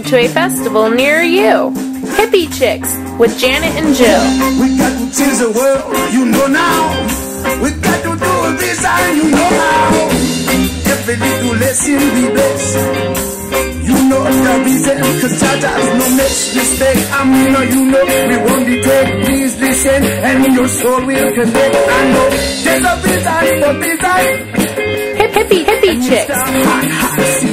coming to a festival near you. Hippie Chix with Janet and Jill. We got to change the world, you know now. We got to do this and you know how. Every little lesson be blessed. You know the reason, cause Jah Jah's no makes mistake. I mean, you know, we won't be dead. Please listen, and your soul will connect. I know there's a reason for this. Hip hippie hippie chicks.